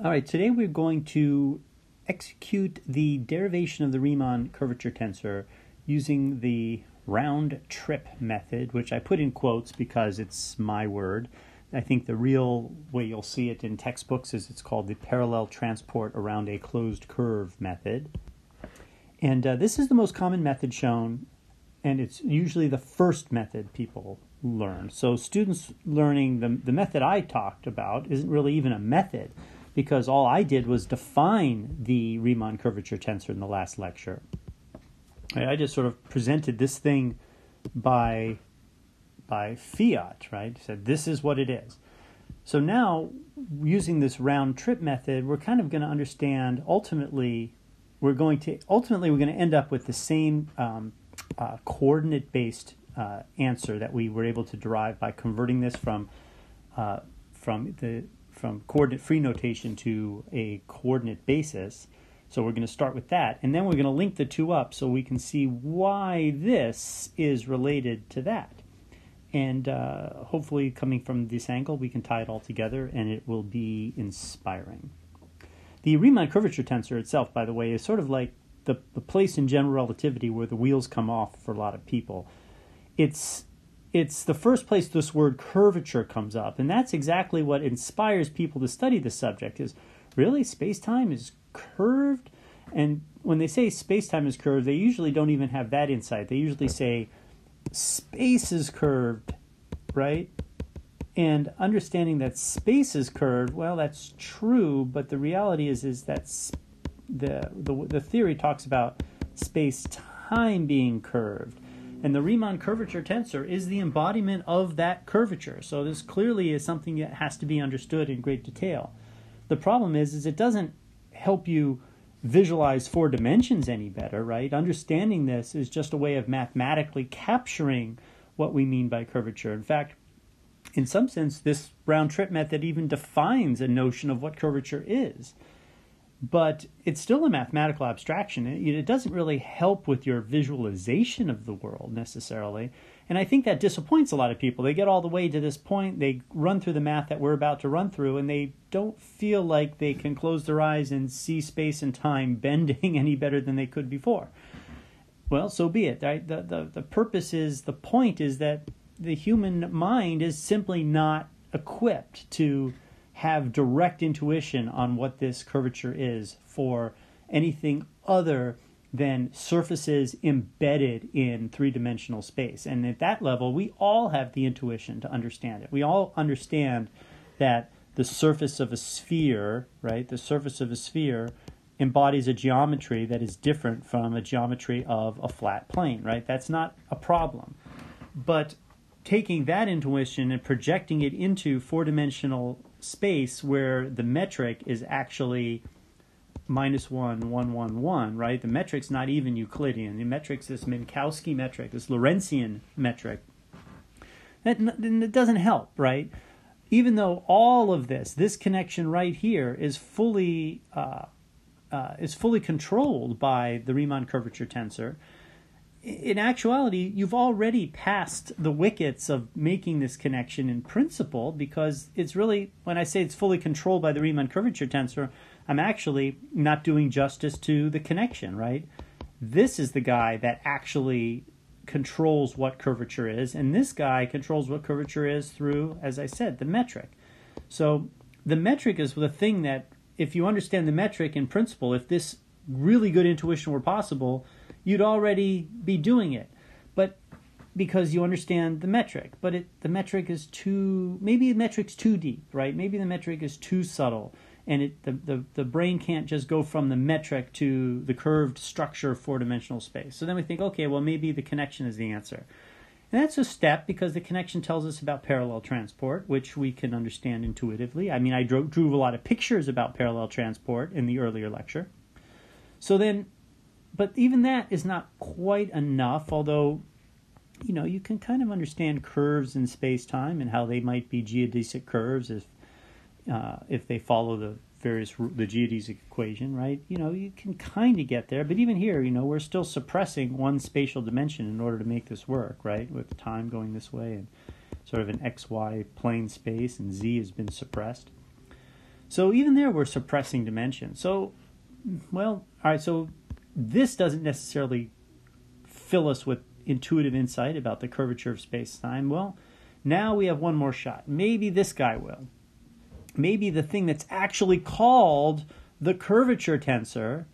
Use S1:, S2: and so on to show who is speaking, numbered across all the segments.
S1: All right, today we're going to execute the derivation of the Riemann curvature tensor using the round trip method, which I put in quotes because it's my word. I think the real way you'll see it in textbooks is it's called the parallel transport around a closed curve method. And uh, this is the most common method shown, and it's usually the first method people learn. So, students learning the, the method I talked about isn't really even a method because all I did was define the Riemann curvature tensor in the last lecture. I just sort of presented this thing by by fiat, right? Said this is what it is. So now, using this round trip method, we're kind of going to understand. Ultimately, we're going to ultimately we're going to end up with the same um, uh, coordinate based uh, answer that we were able to derive by converting this from uh, from the from coordinate free notation to a coordinate basis. So we're going to start with that, and then we're going to link the two up so we can see why this is related to that. And uh, hopefully, coming from this angle, we can tie it all together, and it will be inspiring. The Riemann curvature tensor itself, by the way, is sort of like the, the place in general relativity where the wheels come off for a lot of people. It's it's the first place this word curvature comes up and that's exactly what inspires people to study the subject is really space-time is curved and when they say space-time is curved they usually don't even have that insight. They usually say space is curved right? And understanding that space is curved well that's true but the reality is is that the the, the theory talks about space-time being curved and the Riemann curvature tensor is the embodiment of that curvature. So this clearly is something that has to be understood in great detail. The problem is, is it doesn't help you visualize four dimensions any better, right? Understanding this is just a way of mathematically capturing what we mean by curvature. In fact, in some sense, this round trip method even defines a notion of what curvature is but it's still a mathematical abstraction. It, it, doesn't really help with your visualization of the world necessarily. And I think that disappoints a lot of people. They get all the way to this point, they run through the math that we're about to run through, and they don't feel like they can close their eyes and see space and time bending any better than they could before. Well, so be it. Right? The, the, the purpose is, the point is that the human mind is simply not equipped to have direct intuition on what this curvature is for anything other than surfaces embedded in three dimensional space. And at that level, we all have the intuition to understand it. We all understand that the surface of a sphere, right, the surface of a sphere embodies a geometry that is different from a geometry of a flat plane, right? That's not a problem. But taking that intuition and projecting it into four dimensional space where the metric is actually minus one, one, one, one, right? The metric's not even Euclidean. The metric's this Minkowski metric, this Lorentzian metric. That, that doesn't help, right? Even though all of this, this connection right here, is fully uh, uh, is fully controlled by the Riemann curvature tensor, in actuality, you've already passed the wickets of making this connection in principle because it's really, when I say it's fully controlled by the Riemann curvature tensor, I'm actually not doing justice to the connection, right? This is the guy that actually controls what curvature is, and this guy controls what curvature is through, as I said, the metric. So the metric is the thing that, if you understand the metric in principle, if this really good intuition were possible, you'd already be doing it. But because you understand the metric, but it, the metric is too maybe the metric's too deep, right? Maybe the metric is too subtle, and it the, the, the brain can't just go from the metric to the curved structure of four dimensional space. So then we think, okay, well maybe the connection is the answer. And that's a step because the connection tells us about parallel transport, which we can understand intuitively. I mean, I drew, drew a lot of pictures about parallel transport in the earlier lecture. So then but even that is not quite enough, although you know you can kind of understand curves in space time and how they might be geodesic curves if uh, if they follow the various the geodesic equation, right? You know, you can kind of get there, but even here, you know, we're still suppressing one spatial dimension in order to make this work, right? With time going this way and sort of an xy plane space, and z has been suppressed. So even there, we're suppressing dimension. So, well, all right. So this doesn't necessarily fill us with intuitive insight about the curvature of space time. Well, now we have one more shot. Maybe this guy will. Maybe the thing that's actually called the curvature tensor,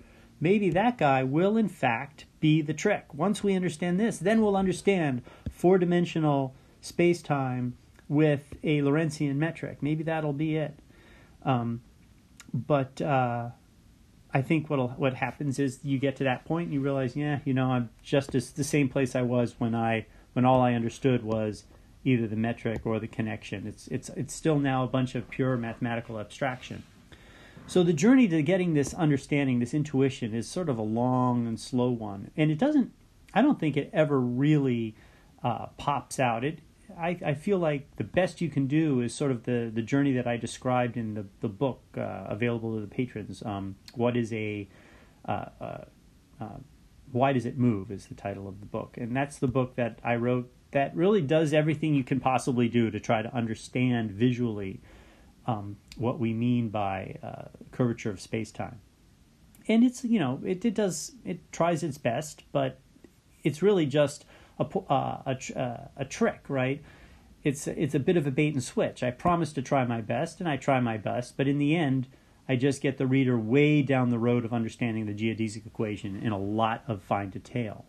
S1: maybe that guy will in fact be the trick. Once we understand this, then we'll understand four dimensional space time with a Lorentzian metric. Maybe that'll be it. Um, but uh, I think what what happens is you get to that point and you realize, yeah, you know, I'm just as the same place I was when I when all I understood was either the metric or the connection. It's it's it's still now a bunch of pure mathematical abstraction. So the journey to getting this understanding, this intuition, is sort of a long and slow one, and it doesn't. I don't think it ever really uh, pops out. It. I, I feel like the best you can do is sort of the, the journey that I described in the the book uh, available to the patrons. Um, what is a uh, uh, uh why does it move is the title of the book, and that's the book that I wrote that really does everything you can possibly do to try to understand visually um, what we mean by uh, curvature of space time. And it's you know it, it does it tries its best, but it's really just a uh, a, uh, a trick, right? It's it's a bit of a bait and switch. I promise to try my best, and I try my best, but in the end, I just get the reader way down the road of understanding the geodesic equation in a lot of fine detail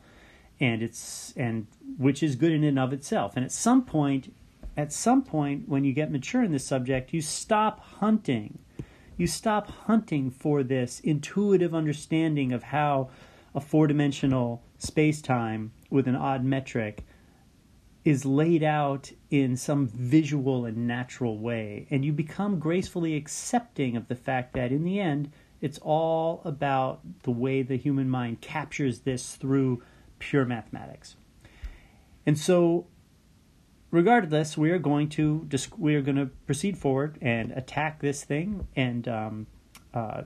S1: and it's and which is good in and of itself. And at some point, at some point, when you get mature in this subject, you stop hunting. You stop hunting for this intuitive understanding of how a four-dimensional space-time with an odd metric is laid out in some visual and natural way, and you become gracefully accepting of the fact that in the end, it's all about the way the human mind captures this through pure mathematics. And so, regardless, we are going to we are going to proceed forward and attack this thing and um, uh,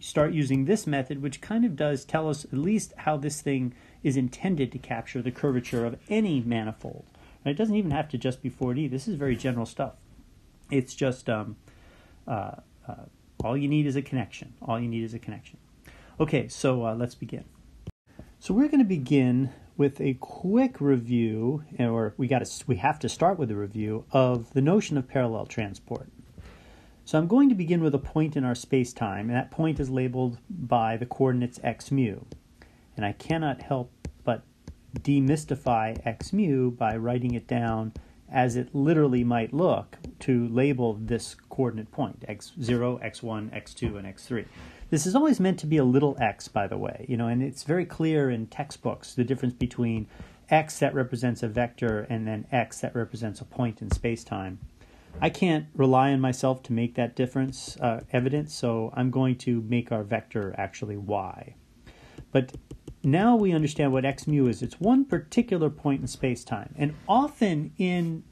S1: start using this method, which kind of does tell us at least how this thing is intended to capture the curvature of any manifold. And it doesn't even have to just be 4D. This is very general stuff. It's just um, uh, uh, all you need is a connection. All you need is a connection. Okay, so uh, let's begin. So we're going to begin with a quick review, or we got to we have to start with a review of the notion of parallel transport. So I'm going to begin with a point in our space-time, and that point is labeled by the coordinates x mu. And I cannot help but demystify x mu by writing it down as it literally might look to label this coordinate point x0, x1, x2, and x3. This is always meant to be a little x, by the way, you know, and it's very clear in textbooks the difference between x that represents a vector and then x that represents a point in space-time. I can't rely on myself to make that difference uh, evident, so I'm going to make our vector actually y. But now we understand what x mu is. It's one particular point in space-time. And often in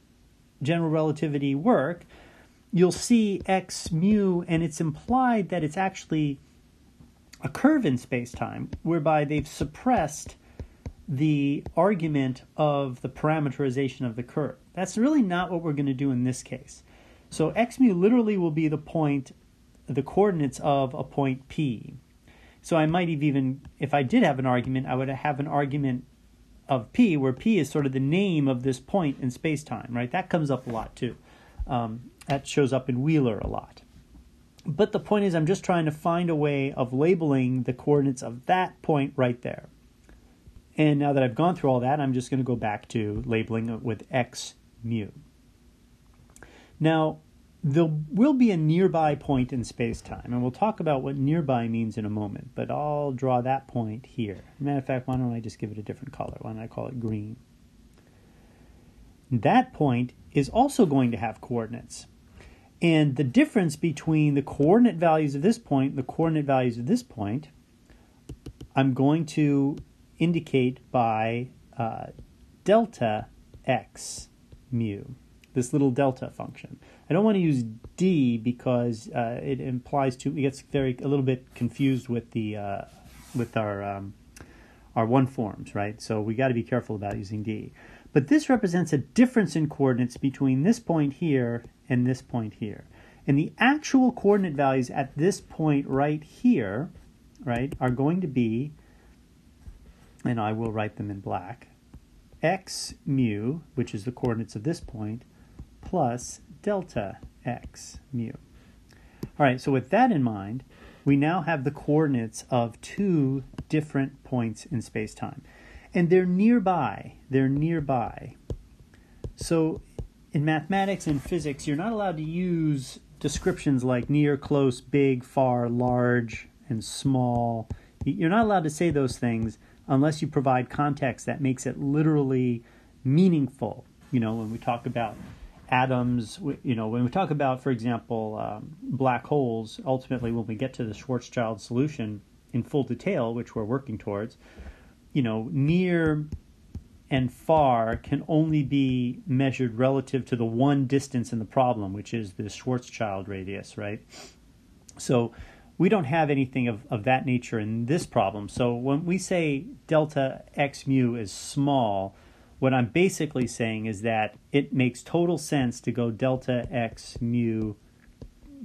S1: general relativity work, you'll see x mu, and it's implied that it's actually a curve in space time whereby they've suppressed the argument of the parameterization of the curve. That's really not what we're going to do in this case. So x mu literally will be the point, the coordinates of a point P. So I might have even, if I did have an argument, I would have an argument of P where P is sort of the name of this point in space time, right? That comes up a lot too. Um, that shows up in Wheeler a lot. But the point is, I'm just trying to find a way of labeling the coordinates of that point right there. And now that I've gone through all that, I'm just going to go back to labeling it with x mu. Now, there will be a nearby point in space time, and we'll talk about what nearby means in a moment, but I'll draw that point here. Matter of fact, why don't I just give it a different color? Why don't I call it green? That point is also going to have coordinates. And the difference between the coordinate values of this point and the coordinate values of this point, I'm going to indicate by uh, delta x mu, this little delta function. I don't want to use d because uh, it implies to it gets very a little bit confused with the uh, with our um, our one forms, right? So we got to be careful about using d. But this represents a difference in coordinates between this point here and this point here. And the actual coordinate values at this point right here, right, are going to be, and I will write them in black, x mu, which is the coordinates of this point, plus delta x mu. All right, so with that in mind, we now have the coordinates of two different points in space-time. And they're nearby. They're nearby. So in mathematics and physics, you're not allowed to use descriptions like near, close, big, far, large, and small. You're not allowed to say those things unless you provide context that makes it literally meaningful. You know, when we talk about atoms, you know, when we talk about, for example, um, black holes, ultimately when we get to the Schwarzschild solution in full detail, which we're working towards, you know, near and far can only be measured relative to the one distance in the problem, which is the Schwarzschild radius, right? So we don't have anything of, of that nature in this problem. So when we say delta x mu is small, what I'm basically saying is that it makes total sense to go delta x mu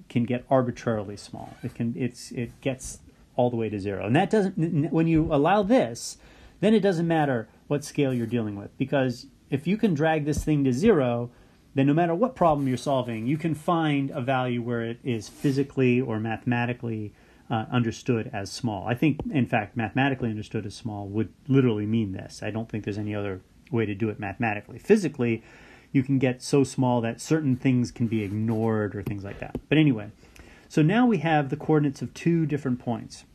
S1: can get arbitrarily small. It can it's it gets all the way to zero. And that doesn't when you allow this, then it doesn't matter what scale you're dealing with because if you can drag this thing to zero, then no matter what problem you're solving, you can find a value where it is physically or mathematically uh, understood as small. I think, in fact, mathematically understood as small would literally mean this. I don't think there's any other way to do it mathematically. Physically, you can get so small that certain things can be ignored or things like that. But anyway, so now we have the coordinates of two different points.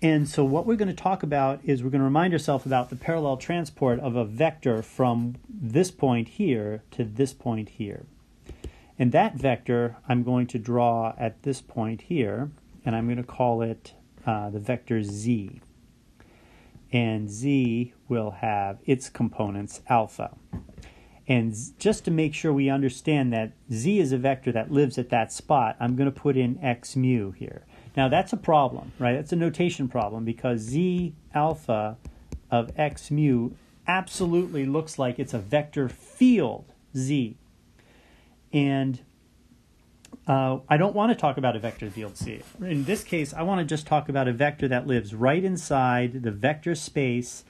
S1: And so what we're going to talk about is we're going to remind ourselves about the parallel transport of a vector from this point here to this point here. And that vector I'm going to draw at this point here, and I'm going to call it uh, the vector z. And z will have its components alpha. And just to make sure we understand that z is a vector that lives at that spot, I'm going to put in x mu here. Now that's a problem, right? That's a notation problem because z alpha of x mu absolutely looks like it's a vector field z. And uh, I don't want to talk about a vector field z. In this case, I want to just talk about a vector that lives right inside the vector space.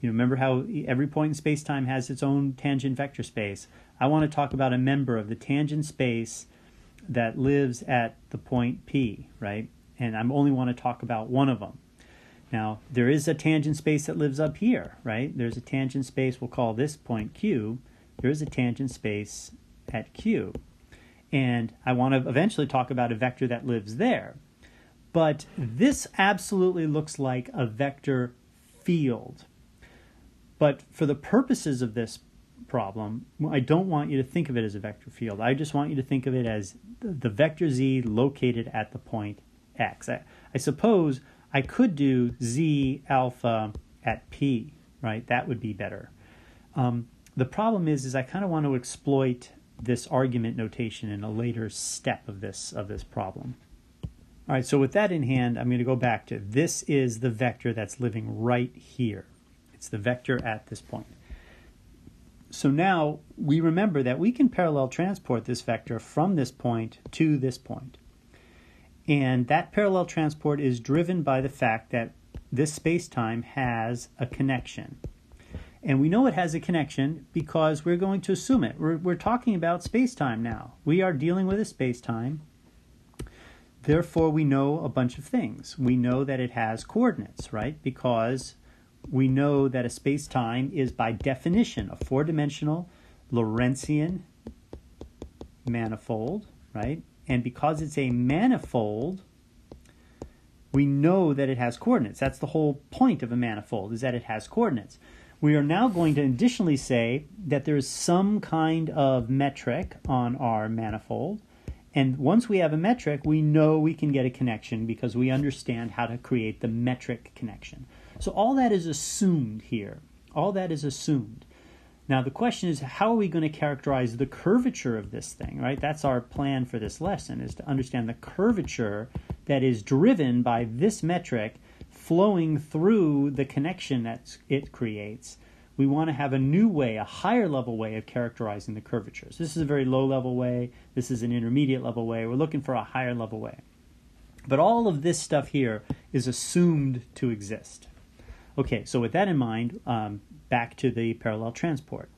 S1: You remember how every point in space-time has its own tangent vector space. I want to talk about a member of the tangent space that lives at the point P, right? and I only want to talk about one of them. Now, there is a tangent space that lives up here, right? There's a tangent space, we'll call this point Q. There is a tangent space at Q. And I want to eventually talk about a vector that lives there. But this absolutely looks like a vector field. But for the purposes of this problem, I don't want you to think of it as a vector field. I just want you to think of it as the vector z located at the point x. I, I suppose I could do z alpha at p, right? That would be better. Um, the problem is, is I kind of want to exploit this argument notation in a later step of this of this problem. All right, so with that in hand, I'm going to go back to this is the vector that's living right here. It's the vector at this point. So now we remember that we can parallel transport this vector from this point to this point. And that parallel transport is driven by the fact that this space-time has a connection. And we know it has a connection because we're going to assume it. We're, we're talking about space-time now. We are dealing with a space-time. Therefore, we know a bunch of things. We know that it has coordinates, right? Because we know that a space-time is by definition a four-dimensional Lorentzian manifold, right? And because it's a manifold, we know that it has coordinates. That's the whole point of a manifold, is that it has coordinates. We are now going to additionally say that there is some kind of metric on our manifold. And once we have a metric, we know we can get a connection because we understand how to create the metric connection. So all that is assumed here. All that is assumed. Now the question is how are we going to characterize the curvature of this thing, right? That's our plan for this lesson is to understand the curvature that is driven by this metric flowing through the connection that it creates. we want to have a new way, a higher level way of characterizing the curvatures. This is a very low level way. This is an intermediate level way. We're looking for a higher level way. But all of this stuff here is assumed to exist. Okay, so with that in mind, um, back to the parallel transport.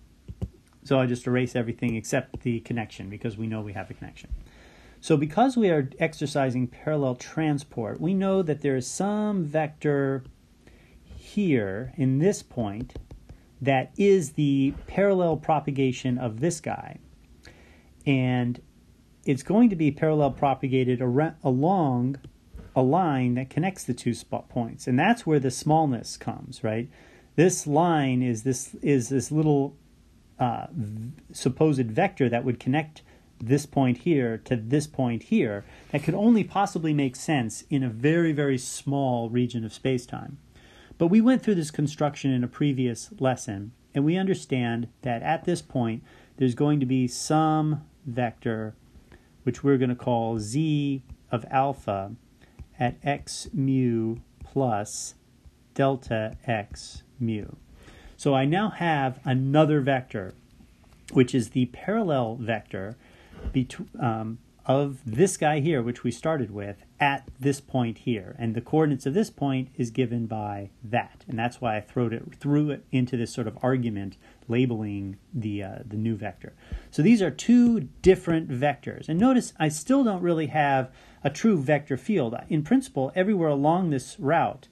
S1: So I just erase everything except the connection because we know we have a connection. So because we are exercising parallel transport, we know that there is some vector here in this point that is the parallel propagation of this guy. And it's going to be parallel propagated along a line that connects the two spot points. And that's where the smallness comes, right? This line is this is this little uh, supposed vector that would connect this point here to this point here that could only possibly make sense in a very, very small region of space time. But we went through this construction in a previous lesson, and we understand that at this point, there's going to be some vector, which we're going to call z of alpha at x mu plus delta x mu. So I now have another vector, which is the parallel vector um, of this guy here, which we started with, at this point here. And the coordinates of this point is given by that. And that's why I threw it, threw it into this sort of argument labeling the, uh, the new vector. So these are two different vectors. And notice I still don't really have a true vector field. In principle, everywhere along this route,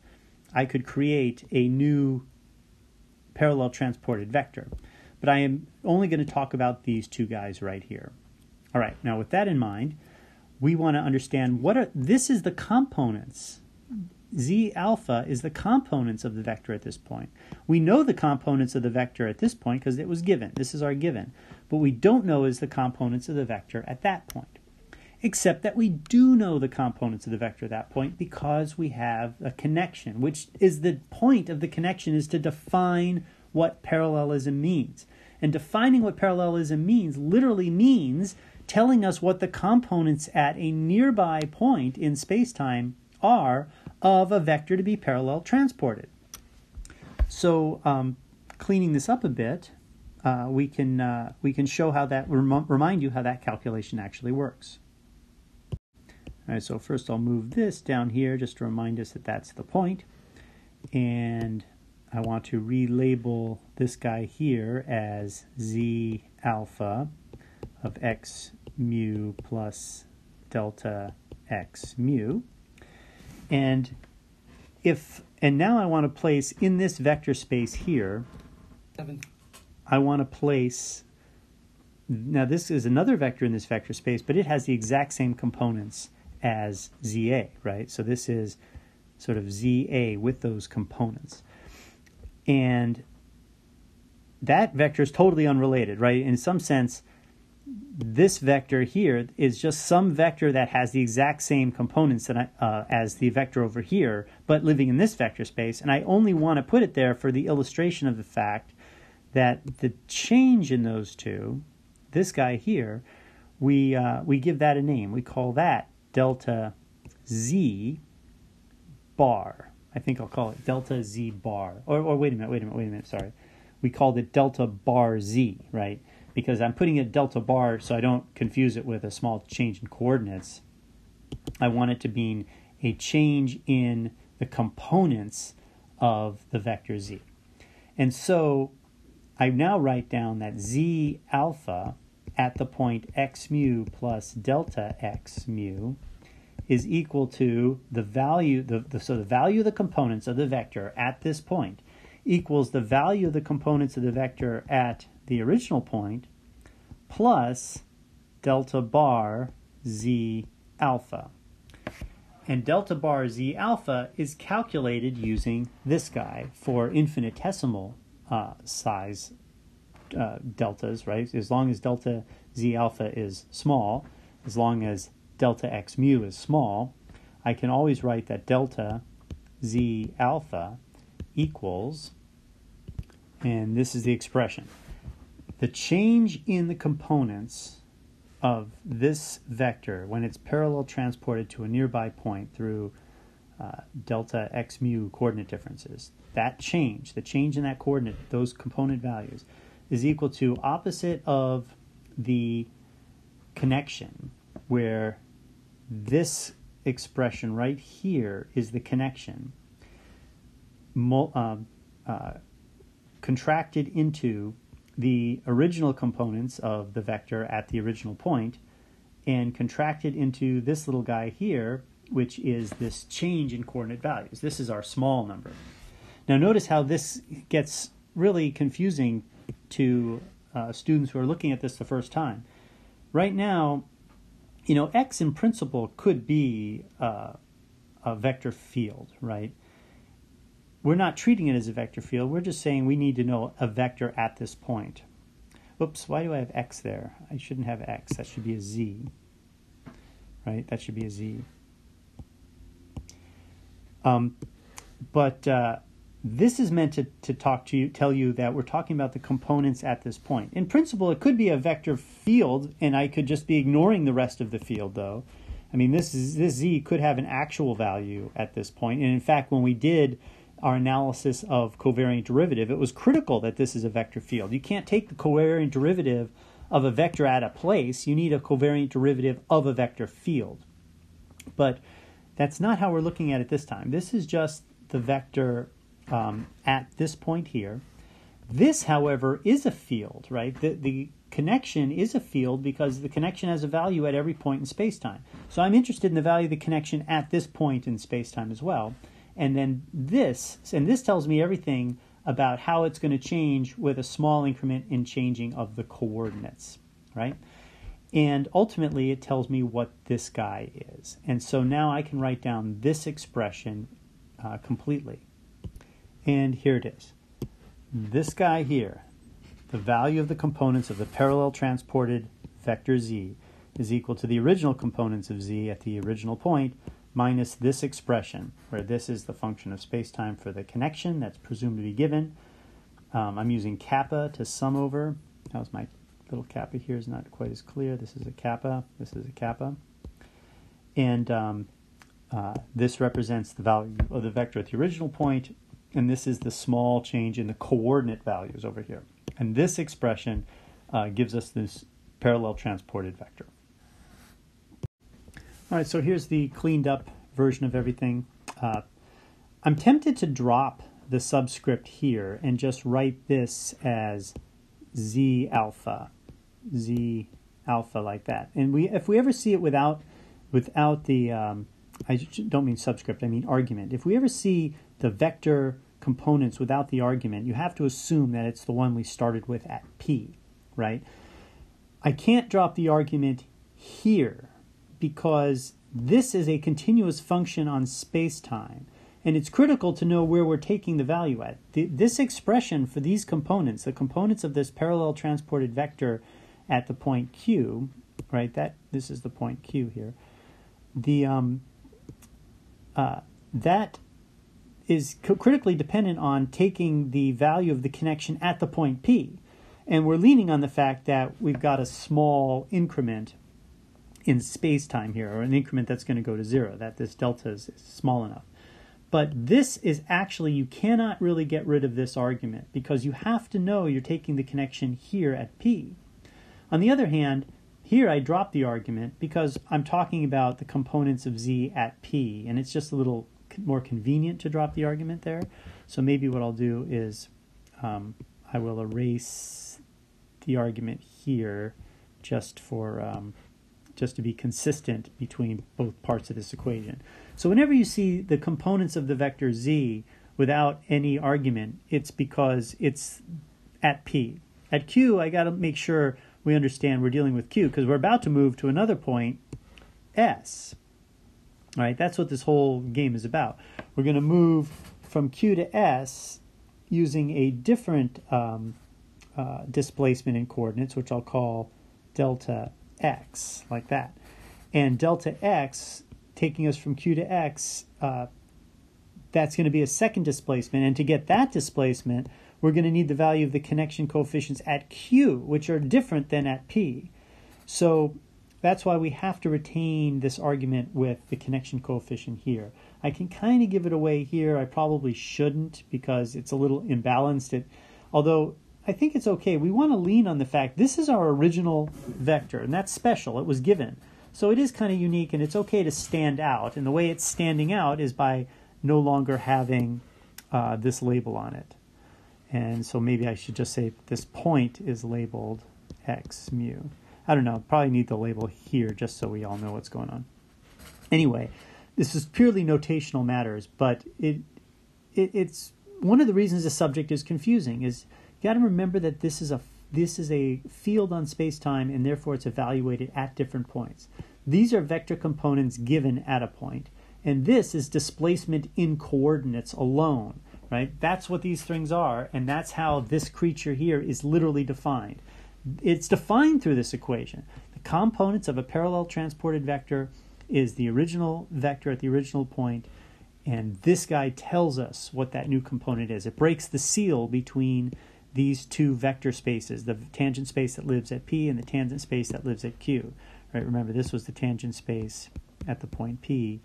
S1: I could create a new parallel transported vector. But I am only going to talk about these two guys right here. All right, now with that in mind, we want to understand what are this is the components. Z alpha is the components of the vector at this point. We know the components of the vector at this point because it was given. This is our given. But we don't know is the components of the vector at that point. Except that we do know the components of the vector at that point because we have a connection, which is the point of the connection is to define what parallelism means. And defining what parallelism means literally means telling us what the components at a nearby point in spacetime are of a vector to be parallel transported. So, um, cleaning this up a bit, uh, we can uh, we can show how that rem- remind you how that calculation actually works. All right, so first I'll move this down here just to remind us that that's the point. and I want to relabel this guy here as z alpha of x mu plus delta x mu. And if and now I want to place in this vector space here, Seven. I want to place now this is another vector in this vector space, but it has the exact same components as ZA, right? So this is sort of ZA with those components. And that vector is totally unrelated, right? In some sense, this vector here is just some vector that has the exact same components that I, uh, as the vector over here, but living in this vector space. And I only want to put it there for the illustration of the fact that the change in those two, this guy here, we uh, we give that a name. We call that delta z bar. I think I'll call it delta z bar. Or, or wait a minute, wait a minute, wait a minute. Sorry, we called it delta bar z, right? because I'm putting a delta bar so I don't confuse it with a small change in coordinates. I want it to mean a change in the components of the vector z. And so I now write down that z alpha at the point x mu plus delta x mu is equal to the value, the, the, so the value of the components of the vector at this point equals the value of the components of the vector at the original point plus delta bar z alpha. And delta bar z alpha is calculated using this guy for infinitesimal uh, size uh, deltas, right? As long as delta z alpha is small, as long as delta x mu is small, I can always write that delta z alpha equals, and this is the expression the change in the components of this vector when it's parallel transported to a nearby point through uh, delta x mu coordinate differences. That change, the change in that coordinate, those component values, is equal to opposite of the connection, where this expression right here is the connection, uh, uh, contracted into the original components of the vector at the original point and contracted into this little guy here, which is this change in coordinate values. This is our small number. Now, notice how this gets really confusing to uh, students who are looking at this the first time. Right now, you know, x in principle could be uh, a vector field, right? We're not treating it as a vector field. We're just saying we need to know a vector at this point. Oops, why do I have x there? I shouldn't have x. That should be a z. Right? That should be a z. Um, but uh, this is meant to, to talk to you, tell you that we're talking about the components at this point. In principle, it could be a vector field, and I could just be ignoring the rest of the field, though. I mean, this is, this z could have an actual value at this point. and in fact, when we did our analysis of covariant derivative, it was critical that this is a vector field. You can't take the covariant derivative of a vector at a place. You need a covariant derivative of a vector field. But that's not how we're looking at it this time. This is just the vector um, at this point here. This, however, is a field, right? The, the connection is a field because the connection has a value at every point in spacetime. So I'm interested in the value of the connection at this point in spacetime as well. And then this, and this tells me everything about how it's going to change with a small increment in changing of the coordinates, right? And ultimately, it tells me what this guy is. And so now I can write down this expression uh, completely. And here it is. This guy here, the value of the components of the parallel transported vector z is equal to the original components of z at the original point minus this expression, where this is the function of spacetime for the connection that's presumed to be given. Um, I'm using kappa to sum over. Was my little kappa here is not quite as clear. This is a kappa. This is a kappa. And um, uh, this represents the value of the vector at the original point, and this is the small change in the coordinate values over here. And this expression uh, gives us this parallel transported vector. All right, so here's the cleaned up version of everything. Uh, I'm tempted to drop the subscript here and just write this as z alpha, z alpha like that. And we, if we ever see it without, without the, um, I don't mean subscript, I mean argument. If we ever see the vector components without the argument, you have to assume that it's the one we started with at p, right? I can't drop the argument here because this is a continuous function on space-time. And it's critical to know where we're taking the value at. The, this expression for these components, the components of this parallel transported vector at the point q, right? That this is the point q here. The um, uh, that is critically dependent on taking the value of the connection at the point p, and we're leaning on the fact that we've got a small increment in space time here, or an increment that's going to go to zero, that this delta is, small enough. But this is actually, you cannot really get rid of this argument because you have to know you're taking the connection here at P. On the other hand, here I drop the argument because I'm talking about the components of Z at P, and it's just a little more convenient to drop the argument there. So maybe what I'll do is um, I will erase the argument here just for um, just to be consistent between both parts of this equation. So whenever you see the components of the vector z without any argument, it's because it's at p. At q, I got to make sure we understand we're dealing with q because we're about to move to another point, s. All right, that's what this whole game is about. We're going to move from q to s using a different um, uh, displacement in coordinates, which I'll call delta x, like that. And delta x, taking us from q to x, uh, that's going to be a second displacement. And to get that displacement, we're going to need the value of the connection coefficients at q, which are different than at p. So that's why we have to retain this argument with the connection coefficient here. I can kind of give it away here. I probably shouldn't because it's a little imbalanced. It, although I think it's okay. We want to lean on the fact this is our original vector, and that's special. It was given. So it is kind of unique, and it's okay to stand out. And the way it's standing out is by no longer having uh, this label on it. And so maybe I should just say this point is labeled x mu. I don't know, probably need the label here just so we all know what's going on. Anyway, this is purely notational matters, but it, it it's one of the reasons the subject is confusing is you got to remember that this is a this is a field on space-time and therefore it's evaluated at different points. These are vector components given at a point, and this is displacement in coordinates alone, right? That's what these things are, and that's how this creature here is literally defined. It's defined through this equation. The components of a parallel transported vector is the original vector at the original point, and this guy tells us what that new component is. It breaks the seal between these two vector spaces, the tangent space that lives at P and the tangent space that lives at Q. Right? Remember, this was the tangent space at the point P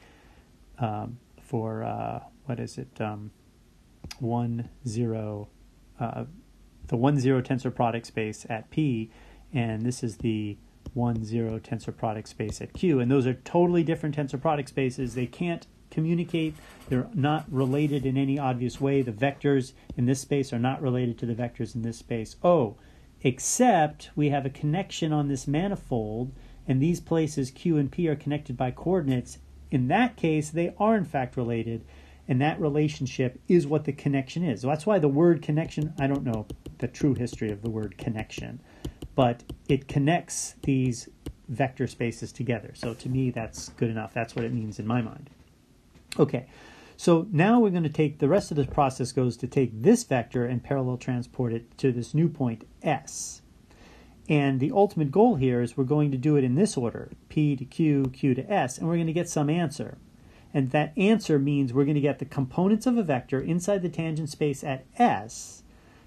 S1: um, for uh, what is it? Um, one zero, uh, the one zero tensor product space at P, and this is the one zero tensor product space at Q. And those are totally different tensor product spaces. They can't communicate. They're not related in any obvious way. The vectors in this space are not related to the vectors in this space. Oh, except we have a connection on this manifold, and these places Q and P are connected by coordinates. In that case, they are in fact related, and that relationship is what the connection is. So that's why the word connection, I don't know the true history of the word connection, but it connects these vector spaces together. So to me, that's good enough. That's what it means in my mind. Okay, so now we're going to take the rest of the process goes to take this vector and parallel transport it to this new point S. And the ultimate goal here is we're going to do it in this order P to Q, Q to S, and we're going to get some answer. And that answer means we're going to get the components of a vector inside the tangent space at S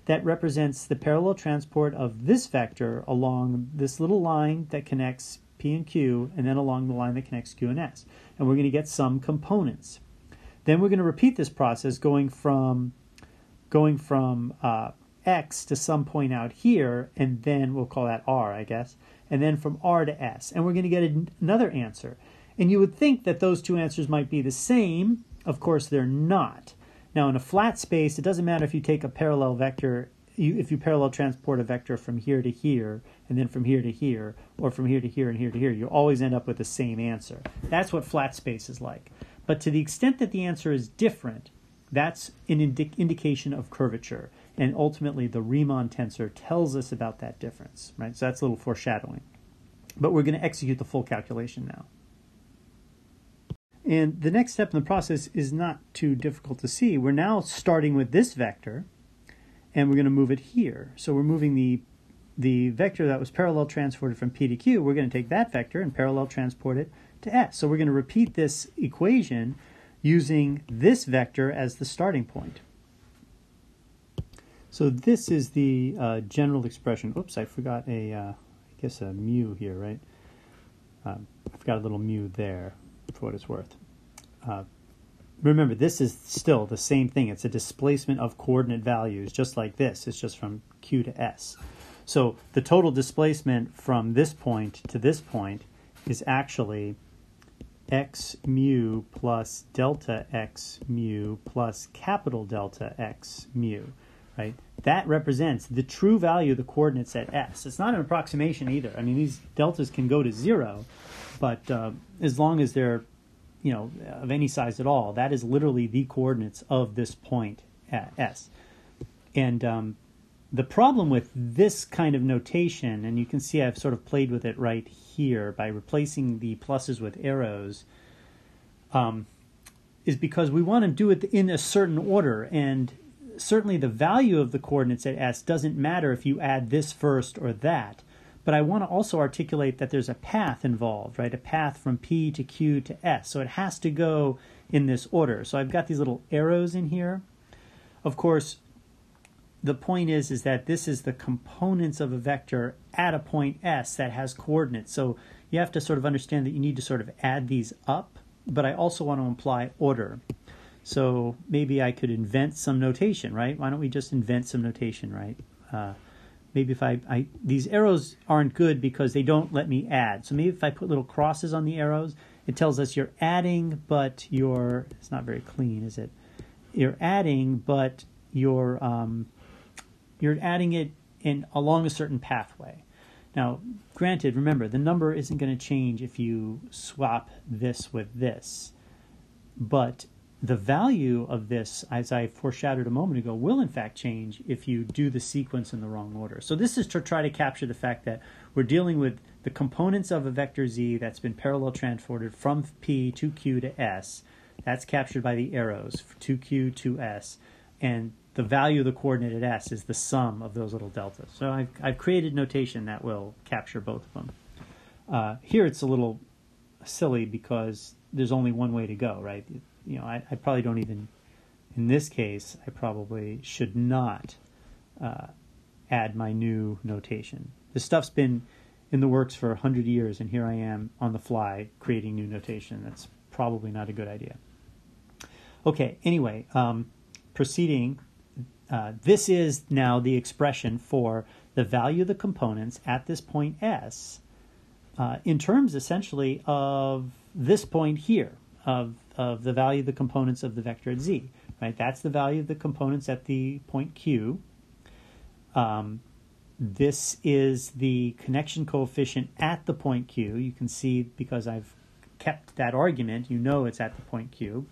S1: that represents the parallel transport of this vector along this little line that connects P and Q, and then along the line that connects Q and S. And we're going to get some components. Then we're going to repeat this process going from going from uh, X to some point out here, and then we'll call that R, I guess, and then from R to S. And we're going to get another answer. And you would think that those two answers might be the same. Of course, they're not. Now, in a flat space, it doesn't matter if you take a parallel vector, you, if you parallel transport a vector from here to here, and then from here to here, or from here to here and here to here, you always end up with the same answer. That's what flat space is like. But to the extent that the answer is different, that's an indi- indication of curvature. And ultimately, the Riemann tensor tells us about that difference, right? So that's a little foreshadowing. But we're going to execute the full calculation now. And the next step in the process is not too difficult to see. We're now starting with this vector, and we're going to move it here. So we're moving the the vector that was parallel transported from P to Q, we're going to take that vector and parallel transport it to S. So we're going to repeat this equation using this vector as the starting point. So this is the uh, general expression. Oops, I forgot a, uh, I guess a mu here, right? Uh, I forgot a little mu there for what it's worth. Uh, remember, this is still the same thing. It's a displacement of coordinate values, just like this. It's just from Q to S. So the total displacement from this point to this point is actually x mu plus delta x mu plus capital delta x mu, right? That represents the true value of the coordinates at s. It's not an approximation either. I mean, these deltas can go to zero, but uh, as long as they're, you know, of any size at all, that is literally the coordinates of this point at s. And um, the problem with this kind of notation, and you can see I've sort of played with it right here by replacing the pluses with arrows, um, is because we want to do it in a certain order. And certainly the value of the coordinates at S doesn't matter if you add this first or that. But I want to also articulate that there's a path involved, right? A path from P to Q to S. So it has to go in this order. So I've got these little arrows in here. Of course, the point is is that this is the components of a vector at a point s that has coordinates. So you have to sort of understand that you need to sort of add these up, but I also want to imply order. So maybe I could invent some notation, right? Why don't we just invent some notation, right? Uh, maybe if I, I these arrows aren't good because they don't let me add. So maybe if I put little crosses on the arrows, it tells us you're adding, but you're it's not very clean, is it? You're adding, but you're um, you're adding it in along a certain pathway. Now, granted, remember the number isn't going to change if you swap this with this, but the value of this, as I foreshadowed a moment ago, will in fact change if you do the sequence in the wrong order. So this is to try to capture the fact that we're dealing with the components of a vector z that's been parallel transported from p to q to s. That's captured by the arrows, 2q to s. And the value of the coordinate at s is the sum of those little deltas. So I've, I've created notation that will capture both of them. Uh, here it's a little silly because there's only one way to go, right? You know, I, I probably don't even, in this case, I probably should not uh, add my new notation. This stuff's been in the works for 100 years, and here I am on the fly creating new notation. That's probably not a good idea. Okay, anyway, um, proceeding uh, this is now the expression for the value of the components at this point S uh, in terms essentially of this point here of, of the value of the components of the vector at Z. Right, that's the value of the components at the point Q. Um, this is the connection coefficient at the point Q. You can see because I've kept that argument, you know it's at the point Q.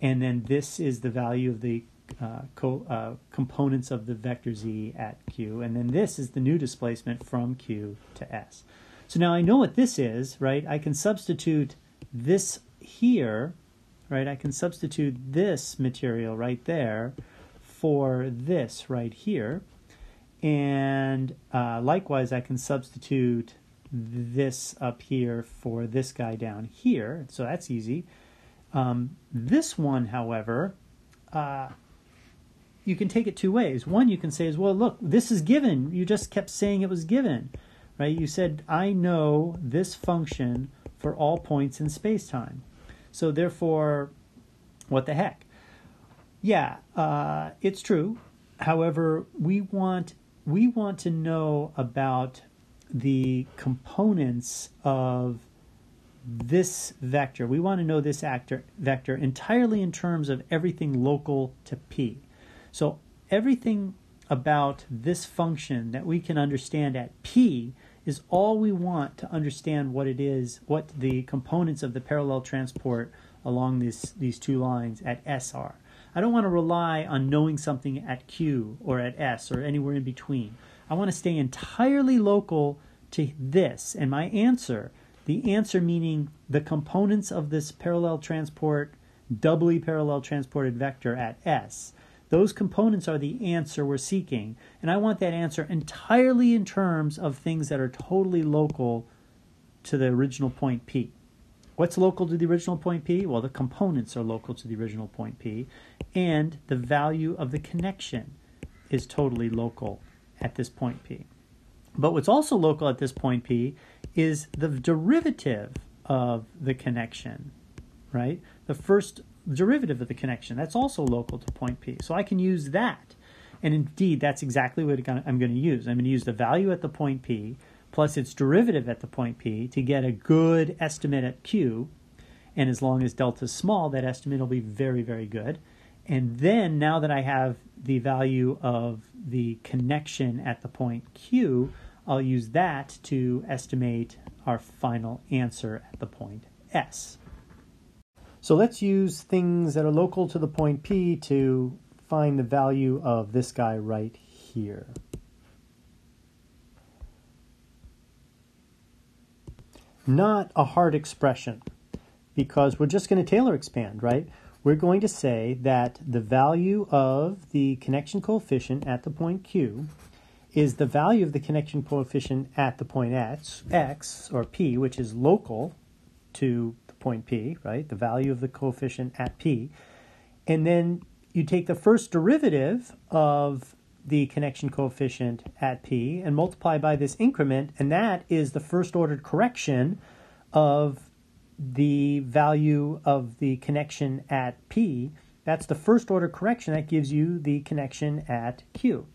S1: And then this is the value of the uh, co- uh, components of the vector z at q, and then this is the new displacement from q to s. So now I know what this is, right? I can substitute this here, right? I can substitute this material right there for this right here. And uh, likewise, I can substitute this up here for this guy down here. So that's easy. Um, this one, however, uh, you can take it two ways. One, you can say is, well, look, this is given. You just kept saying it was given, right? You said, I know this function for all points in space-time. So therefore, what the heck? Yeah, uh, it's true. However, we want we want to know about the components of this vector. We want to know this actor, vector entirely in terms of everything local to P. So everything about this function that we can understand at P is all we want to understand what it is, what the components of the parallel transport along this, these two lines at S are. I don't want to rely on knowing something at Q or at S or anywhere in between. I want to stay entirely local to this. And my answer, the answer meaning the components of this parallel transport, doubly parallel transported vector at S, those components are the answer we're seeking. And I want that answer entirely in terms of things that are totally local to the original point P. What's local to the original point P? Well, the components are local to the original point P, and the value of the connection is totally local at this point P. But what's also local at this point P is the derivative of the connection, right? The first derivative of the connection. That's also local to point P. So I can use that. And indeed, that's exactly what I'm going to use. I'm going to use the value at the point P plus its derivative at the point P to get a good estimate at Q. And as long as delta is small, that estimate will be very, very good. And then now that I have the value of the connection at the point Q, I'll use that to estimate our final answer at the point S. So let's use things that are local to the point P to find the value of this guy right here. Not a hard expression because we're just going to Taylor expand, right? We're going to say that the value of the connection coefficient at the point Q is the value of the connection coefficient at the point x, x or p, which is local to point p, right? The value of the coefficient at p. And then you take the first derivative of the connection coefficient at p and multiply by this increment, and that is the first ordered correction of the value of the connection at p. That's the first order correction that gives you the connection at q.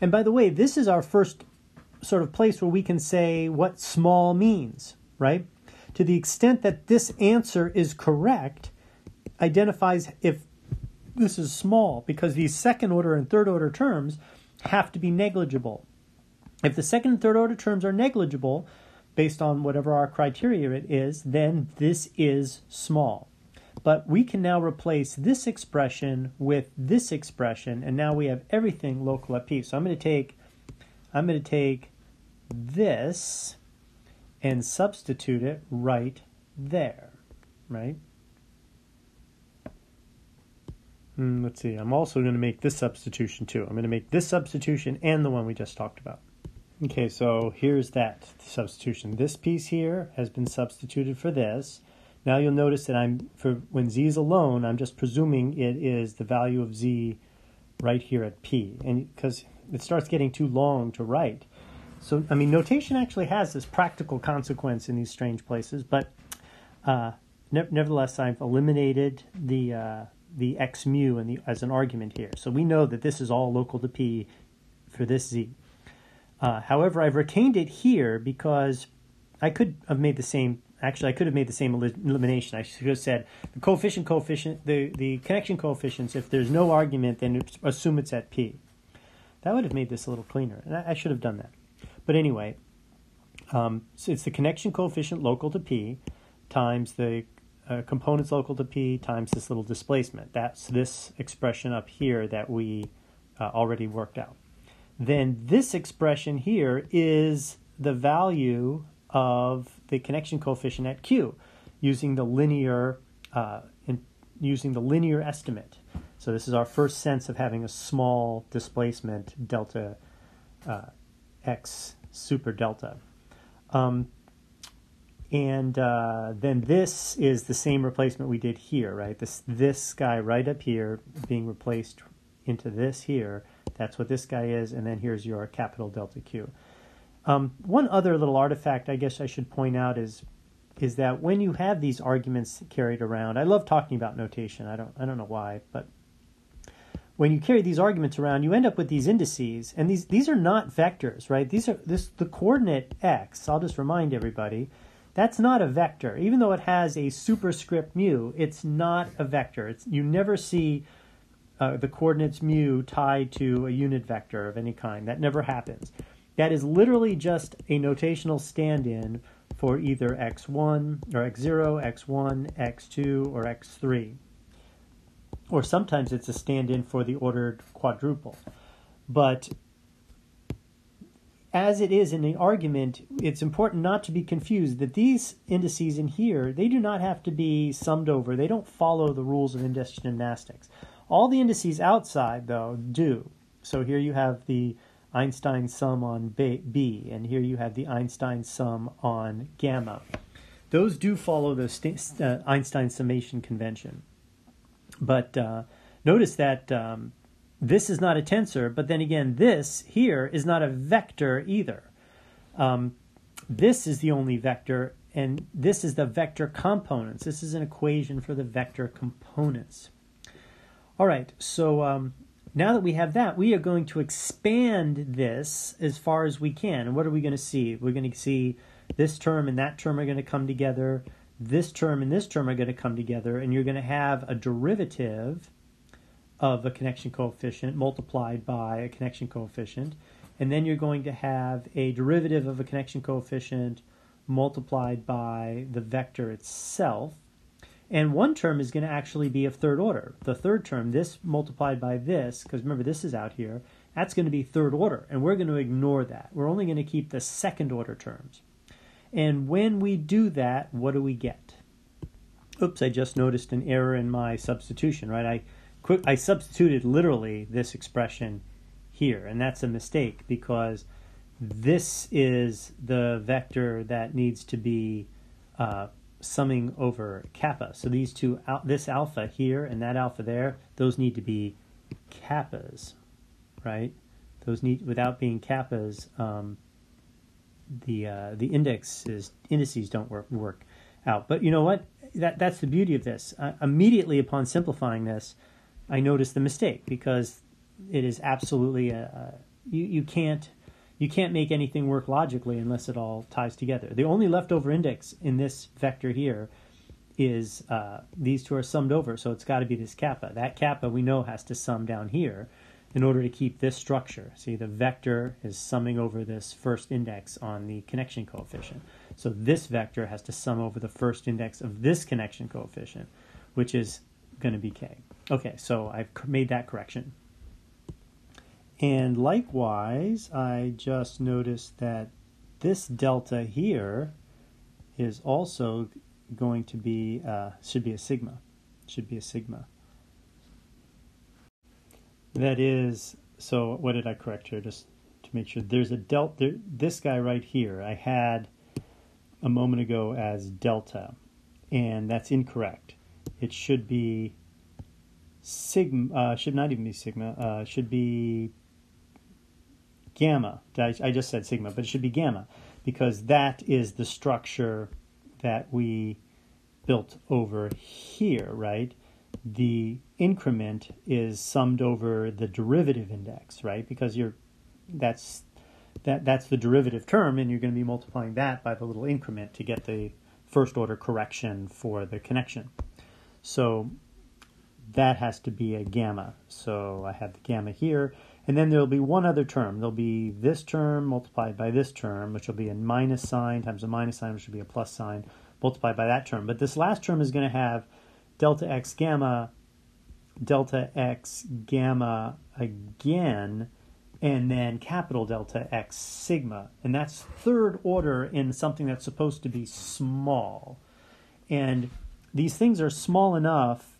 S1: And by the way, this is our first sort of place where we can say what small means, right? To the extent that this answer is correct, identifies if this is small because these second order and third order terms have to be negligible. If the second and third order terms are negligible, based on whatever our criteria it is, then this is small. But we can now replace this expression with this expression, and now we have everything local at p. So I'm going to take, I'm going to take this and substitute it right there, right? Mm, let's see, I'm also going to make this substitution too. I'm going to make this substitution and the one we just talked about. Okay, so here's that substitution. This piece here has been substituted for this. Now you'll notice that I'm, for when z is alone, I'm just presuming it is the value of z right here at p. And because it starts getting too long to write. So, I mean, notation actually has this practical consequence in these strange places, but uh, ne- nevertheless, I've eliminated the uh, the x mu the, as an argument here. So we know that this is all local to p for this z. Uh, however, I've retained it here because I could have made the same. Actually, I could have made the same elimination. I should have said the coefficient coefficient the the connection coefficients. If there's no argument, then assume it's at p. That would have made this a little cleaner, and I, I should have done that. But anyway, um, so it's the connection coefficient local to p times the uh, components local to p times this little displacement. That's this expression up here that we uh, already worked out then this expression here is the value of the connection coefficient at q using the linear uh, in, using the linear estimate. So this is our first sense of having a small displacement delta uh, x super delta. Um, and uh, then this is the same replacement we did here, right? This this guy right up here being replaced into this here that's what this guy is, and then here's your capital delta Q. Um, one other little artifact I guess I should point out is is that when you have these arguments carried around, I love talking about notation. I don't I don't know why, but when you carry these arguments around, you end up with these indices, and these these are not vectors, right? These are this the coordinate x. I'll just remind everybody, that's not a vector, even though it has a superscript mu. It's not a vector. It's you never see uh, the coordinates mu tied to a unit vector of any kind. That never happens. That is literally just a notational stand in for either x1 or x0, x1, x2, or x3. Or sometimes it's a stand in for the ordered quadruple. But as it is in the argument, it's important not to be confused that these indices in here, they do not have to be summed over. They don't follow the rules of index gymnastics. All the indices outside, though, do. So here you have the Einstein sum on B, and here you have the Einstein sum on gamma. Those do follow the uh, Einstein summation convention. But uh, notice that um, this is not a tensor, but then again, this here is not a vector either. Um, this is the only vector, and this is the vector components. This is an equation for the vector components. All right, so um, now that we have that, we are going to expand this as far as we can. And what are we going to see? We're going to see this term and that term are going to come together. This term and this term are going to come together, and you're going to have a derivative of a connection coefficient multiplied by a connection coefficient. And then you're going to have a derivative of a connection coefficient multiplied by the vector itself. And one term is going to actually be of third order. The third term, this multiplied by this, because remember this is out here, that's going to be third order. And we're going to ignore that. We're only going to keep the second order terms. And when we do that, what do we get? Oops, I just noticed an error in my substitution, right? I, quick, I substituted literally this expression here, and that's a mistake because this is the vector that needs to be uh, summing over kappa. So these two, this alpha here and that alpha there, those need to be kappas, right? those need without being kappas. Um, the uh, the indexes indices don't work work out. But you know what? That that's the beauty of this. Uh, immediately upon simplifying this, I noticed the mistake because it is absolutely a, a you you can't you can't make anything work logically unless it all ties together. The only leftover index in this vector here is uh, these two are summed over, so it's got to be this kappa. That kappa we know has to sum down here in order to keep this structure. See, the vector is summing over this first index on the connection coefficient. So this vector has to sum over the first index of this connection coefficient, which is going to be k. Okay, so I've made that correction. And likewise, I just noticed that this delta here is also going to be, uh, should be a sigma. Should be a sigma. That is, so what did I correct here? Just to make sure. There's a delta, this guy right here, I had a moment ago as delta, and that's incorrect. It should be sigma, uh, should not even be sigma, uh, should be gamma. I, I just said sigma, but it should be gamma because that is the structure that we built over here, right? the increment is summed over the derivative index, right? Because you're that's that that's the derivative term, and you're going to be multiplying that by the little increment to get the first order correction for the connection. So that has to be a gamma. So I have the gamma here, and then there'll be one other term. There'll be this term multiplied by this term, which will be a minus sign times a minus sign, which will be a plus sign, multiplied by that term. But this last term is going to have delta x gamma, delta x gamma again, and then capital delta x sigma. And that's third order in something that's supposed to be small. And these things are small enough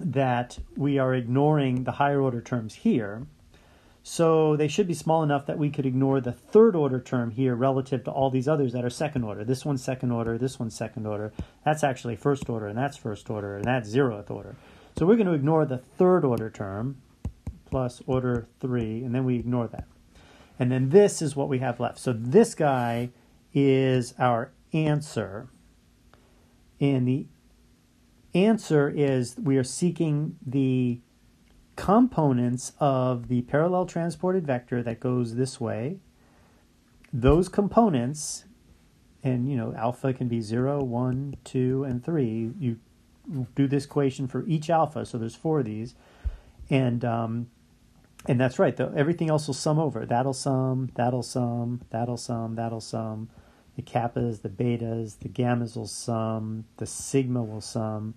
S1: that we are ignoring the higher order terms here. So they should be small enough that we could ignore the third order term here relative to all these others that are second order. This one's second order, this one's second order. That's actually first order, and that's first order, and that's zeroth order. So we're going to ignore the third order term plus order 3, and then we ignore that. And then this is what we have left. So this guy is our answer. And the answer is we are seeking the components of the parallel transported vector that goes this way, those components, and you know, alpha can be 0, 1, 2, and 3. You do this equation for each alpha, so there's four of these. And um, and that's right, though everything else will sum over. That'll sum, that'll sum, that'll sum, that'll sum. The kappas, the betas, the gammas will sum, the sigma will sum,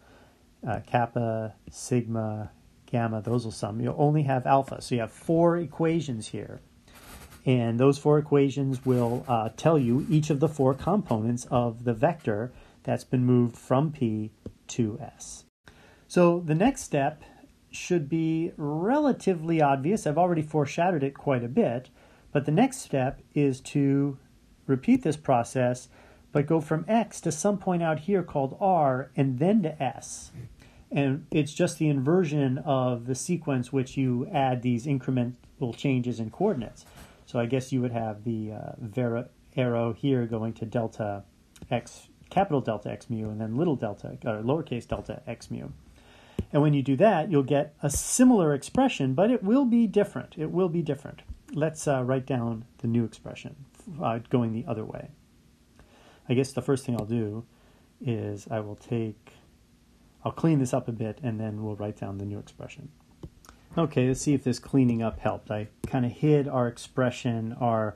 S1: uh, kappa, sigma, gamma, those will sum. You'll only have alpha. So you have four equations here. And those four equations will uh, tell you each of the four components of the vector that's been moved from P to S. So the next step should be relatively obvious. I've already foreshadowed it quite a bit. But the next step is to repeat this process, but go from X to some point out here called R and then to S and it's just the inversion of the sequence which you add these incremental changes in coordinates. So I guess you would have the uh, arrow here going to delta x, capital delta x mu, and then little delta, or lowercase delta x mu. And when you do that, you'll get a similar expression, but it will be different. It will be different. Let's uh, write down the new expression uh, going the other way. I guess the first thing I'll do is I will take I'll clean this up a bit and then we'll write down the new expression. Okay, let's see if this cleaning up helped. I kind of hid our expression, our,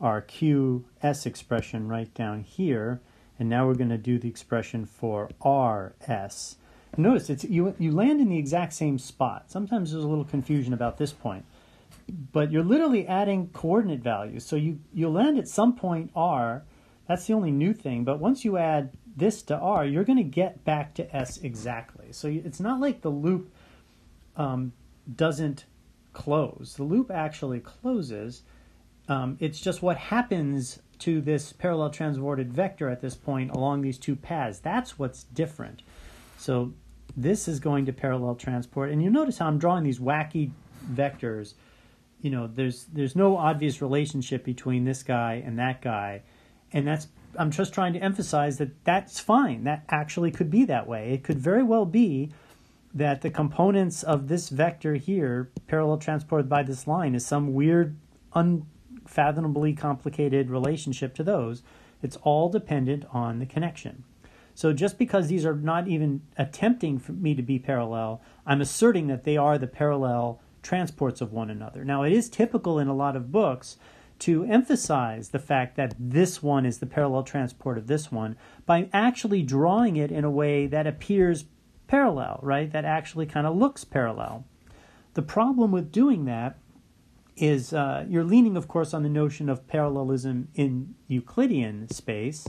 S1: our QS expression right down here, and now we're going to do the expression for RS. Notice it's you, you land in the exact same spot. Sometimes there's a little confusion about this point, but you're literally adding coordinate values. So you, you land at some point R, that's the only new thing, but once you add this to R, you're going to get back to S exactly. So it's not like the loop um, doesn't close. The loop actually closes. Um, it's just what happens to this parallel transported vector at this point along these two paths. That's what's different. So this is going to parallel transport. And you notice how I'm drawing these wacky vectors you know, there's there's no obvious relationship between this guy and that guy, and that's I'm just trying to emphasize that that's fine. That actually could be that way. It could very well be that the components of this vector here, parallel transported by this line, is some weird, unfathomably complicated relationship to those. It's all dependent on the connection. So just because these are not even attempting for me to be parallel, I'm asserting that they are the parallel transports of one another. Now, it is typical in a lot of books to emphasize the fact that this one is the parallel transport of this one by actually drawing it in a way that appears parallel, right? That actually kind of looks parallel. The problem with doing that is uh, you're leaning, of course, on the notion of parallelism in Euclidean space,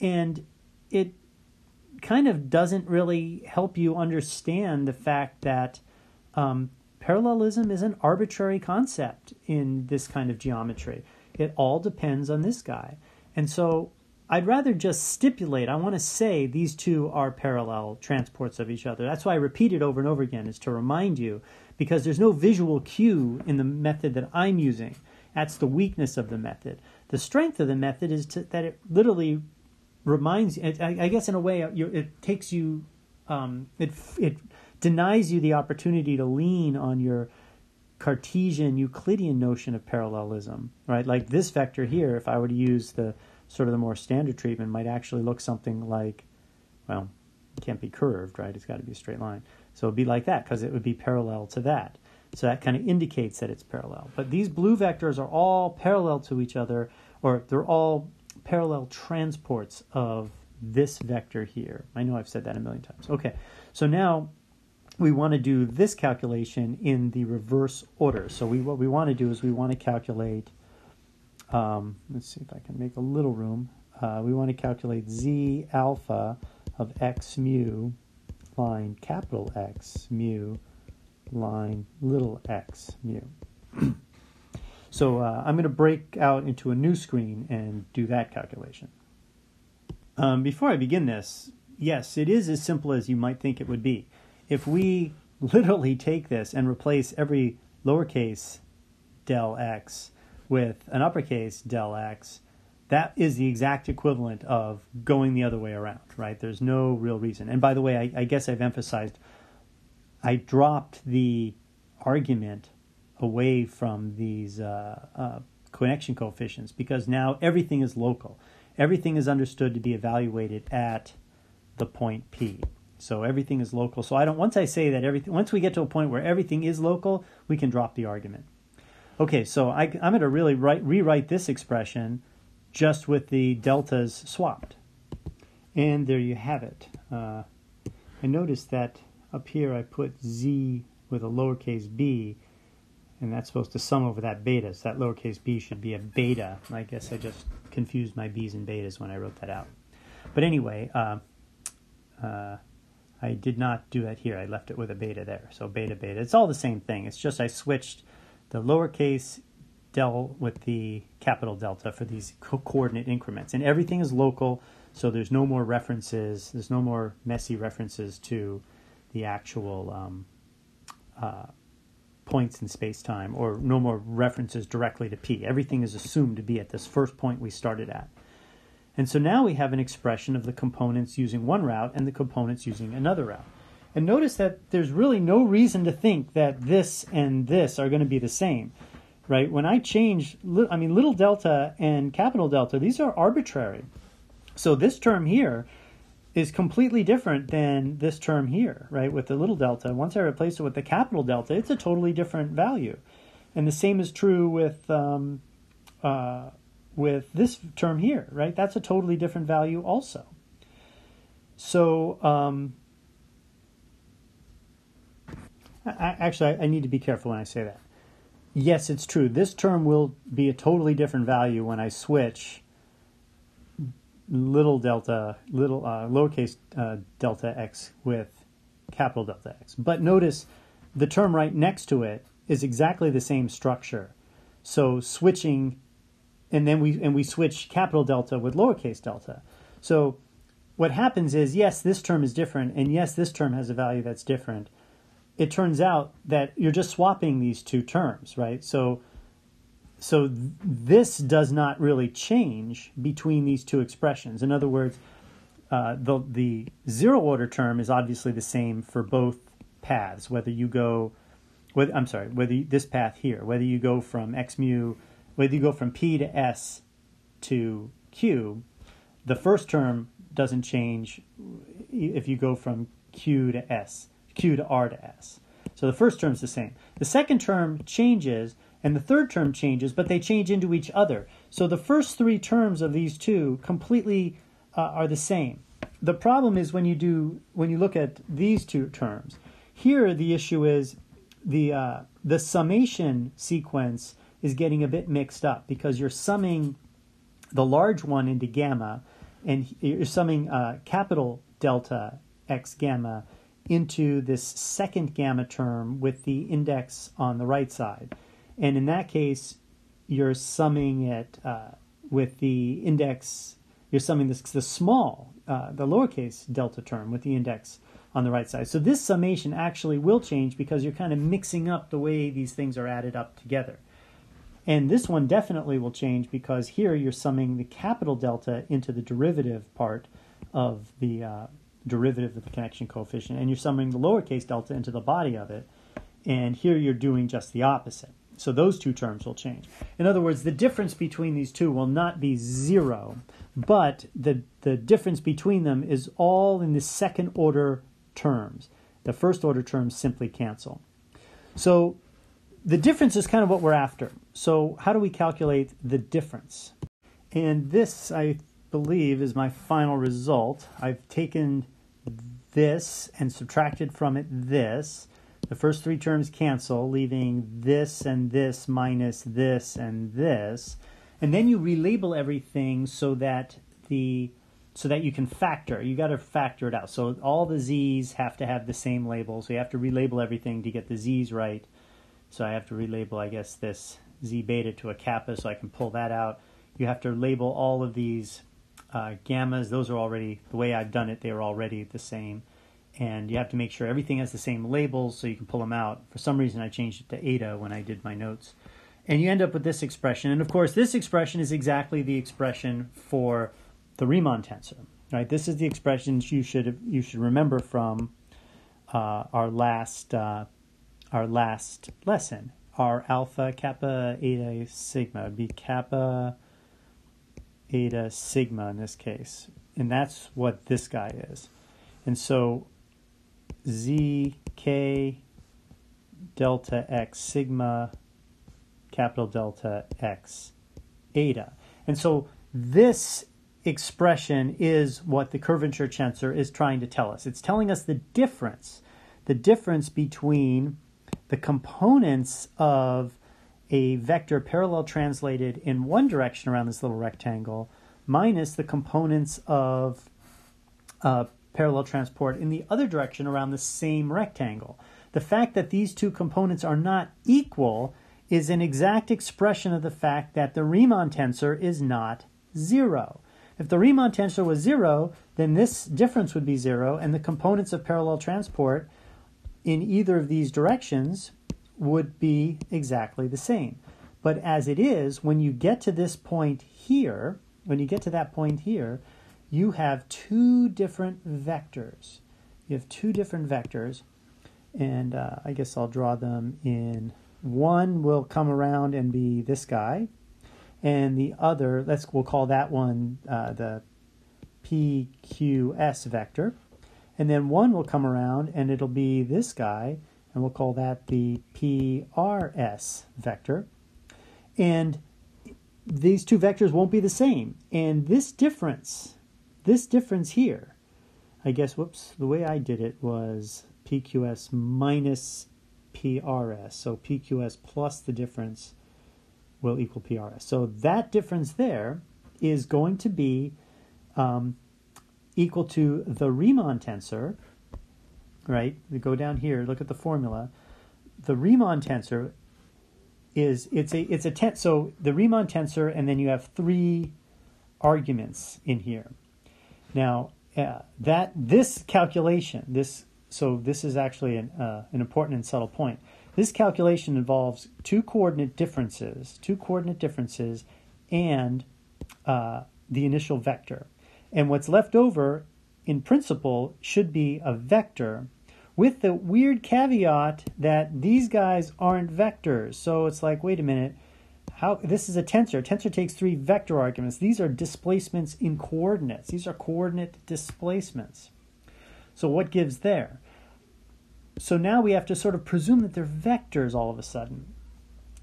S1: and it kind of doesn't really help you understand the fact that um, Parallelism is an arbitrary concept in this kind of geometry. It all depends on this guy. And so I'd rather just stipulate, I want to say these two are parallel transports of each other. That's why I repeat it over and over again, is to remind you, because there's no visual cue in the method that I'm using. That's the weakness of the method. The strength of the method is to, that it literally reminds you, I, I guess in a way, it takes you, um, it, it denies you the opportunity to lean on your Cartesian Euclidean notion of parallelism, right? Like this vector here, if I were to use the sort of the more standard treatment, might actually look something like, well, it can't be curved, right? It's got to be a straight line. So it'd be like that because it would be parallel to that. So that kind of indicates that it's parallel. But these blue vectors are all parallel to each other, or they're all parallel transports of this vector here. I know I've said that a million times. Okay, so now we want to do this calculation in the reverse order. So we what we want to do is we want to calculate. Um, let's see if I can make a little room. Uh, we want to calculate z alpha of x mu line capital X mu line little x mu. so uh, I'm going to break out into a new screen and do that calculation. Um, before I begin this, yes, it is as simple as you might think it would be if we literally take this and replace every lowercase del x with an uppercase del x, that is the exact equivalent of going the other way around, right? There's no real reason. And by the way, I, I guess I've emphasized I dropped the argument away from these uh, uh, connection coefficients because now everything is local. Everything is understood to be evaluated at the point P. So everything is local. So I don't. Once I say that everything, once we get to a point where everything is local, we can drop the argument. Okay, so I, am going to really write, rewrite this expression just with the deltas swapped. And there you have it. Uh, I noticed that up here I put z with a lowercase b, and that's supposed to sum over that beta. So that lowercase b should be a beta. I guess I just confused my b's and betas when I wrote that out. But anyway, uh, uh, I did not do that here. I left it with a beta there. So beta, beta. It's all the same thing. It's just I switched the lowercase del with the capital delta for these co- coordinate increments. And everything is local, so there's no more references, there's no more messy references to the actual um, uh, points in space time, or no more references directly to p. Everything is assumed to be at this first point we started at. And so now we have an expression of the components using one route and the components using another route. And notice that there's really no reason to think that this and this are going to be the same, right? When I change, I mean, little delta and capital delta, these are arbitrary. So this term here is completely different than this term here, right? With the little delta. Once I replace it with the capital delta, it's a totally different value. And the same is true with um, uh, with this term here, right? That's a totally different value also. So, um, I, actually, I, I need to be careful when I say that. Yes, it's true. This term will be a totally different value when I switch little delta, little uh, lowercase uh, delta x with capital delta x. But notice the term right next to it is exactly the same structure. So switching and then we and we switch capital delta with lowercase delta. So what happens is yes, this term is different, and yes, this term has a value that's different, it turns out that you're just swapping these two terms, right? So, so th- this does not really change between these two expressions. In other words, uh, the the zero order term is obviously the same for both paths, whether you go, whether, I'm sorry, whether you, this path here, whether you go from x mu, whether you go from p to s to q, the first term doesn't change if you go from q to s, q to r to s. So the first term is the same. The second term changes, and the third term changes, but they change into each other. So the first three terms of these two completely uh, are the same. The problem is when you do when you look at these two terms. Here, the issue is the uh, the summation sequence is getting a bit mixed up because you're summing the large one into gamma, and you're summing uh, capital delta x gamma into this second gamma term with the index on the right side. And in that case, you're summing it uh, with the index, you're summing this, the small, uh, the lowercase delta term with the index on the right side. So this summation actually will change because you're kind of mixing up the way these things are added up together. And this one definitely will change because here you're summing the capital delta into the derivative part of the uh, derivative of the connection coefficient, and you're summing the lowercase delta into the body of it. And here you're doing just the opposite. So those two terms will change. In other words, the difference between these two will not be zero, but the, the difference between them is all in the second order terms. The first order terms simply cancel. So the difference is kind of what we're after. So, how do we calculate the difference? And this, I believe, is my final result. I've taken this and subtracted from it this. The first three terms cancel, leaving this and this minus this and this. And then you relabel everything so that the so that you can factor. You got to factor it out. So all the z's have to have the same label. So you have to relabel everything to get the z's right. So I have to relabel, I guess, this z beta to a kappa so I can pull that out. You have to label all of these uh, gammas. Those are already, the way I've done it, they are already the same. And you have to make sure everything has the same labels so you can pull them out. For some reason, I changed it to eta when I did my notes. And you end up with this expression. And of course, this expression is exactly the expression for the Riemann tensor. Right? This is the expression you should you should remember from uh, our last uh, our last lesson. Our alpha, kappa, eta, sigma would be kappa, sigma in this case. And that's what this guy is. And so z, k, delta x, sigma, capital delta x, eta. And so this expression is what the curvature tensor is trying to tell us. It's telling us the difference, the difference between the components of a vector parallel translated in one direction around this little rectangle minus the components of uh, parallel transport in the other direction around the same rectangle. The fact that these two components are not equal is an exact expression of the fact that the Riemann tensor is not zero. If the Riemann tensor was zero, then this difference would be zero, and the components of parallel transport in either of these directions would be exactly the same. But as it is, when you get to this point here, when you get to that point here, you have two different vectors. You have two different vectors, and uh, I guess I'll draw them in. One will come around and be this guy, and the other, let's we'll call that one uh, the PQS vector. And then one will come around and it'll be this guy, and we'll call that the PRS vector. And these two vectors won't be the same. And this difference, this difference here, I guess, whoops, the way I did it was PQS minus PRS. So PQS plus the difference will equal PRS. So that difference there is going to be um, equal to the Riemann tensor, right? We go down here, look at the formula. The Riemann tensor is it's a it's a ten, so the Riemann tensor, and then you have three arguments in here. Now uh, that this calculation, this so this is actually an, uh, an important and subtle point. This calculation involves two coordinate differences, two coordinate differences, and uh, the initial vector. And what's left over, in principle, should be a vector, with the weird caveat that these guys aren't vectors. So it's like, wait a minute, how this is a tensor. Tensor takes three vector arguments. These are displacements in coordinates. These are coordinate displacements. So what gives there? So now we have to sort of presume that they're vectors all of a sudden.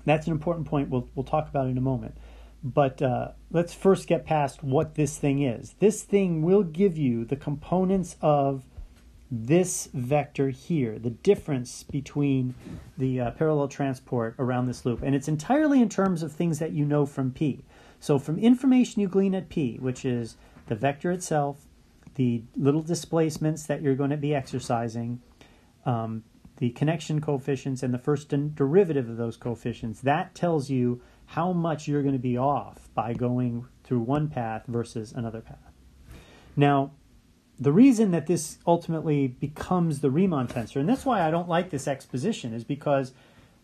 S1: That's an important point we'll, we'll talk about in a moment. But uh, let's first get past what this thing is. This thing will give you the components of this vector here, the difference between the uh, parallel transport around this loop. And it's entirely in terms of things that you know from P. So from information you glean at P, which is the vector itself, the little displacements that you're going to be exercising, um, the connection coefficients, and the first derivative of those coefficients, that tells you how much you're going to be off by going through one path versus another path. Now, the reason that this ultimately becomes the Riemann tensor, and that's why I don't like this exposition, is because